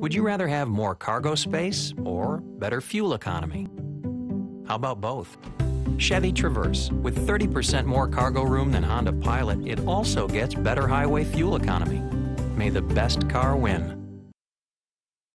Would you rather have more cargo space or better fuel economy? How about both? Chevy Traverse, with 30% more cargo room than Honda Pilot, it also gets better highway fuel economy. May the best car win.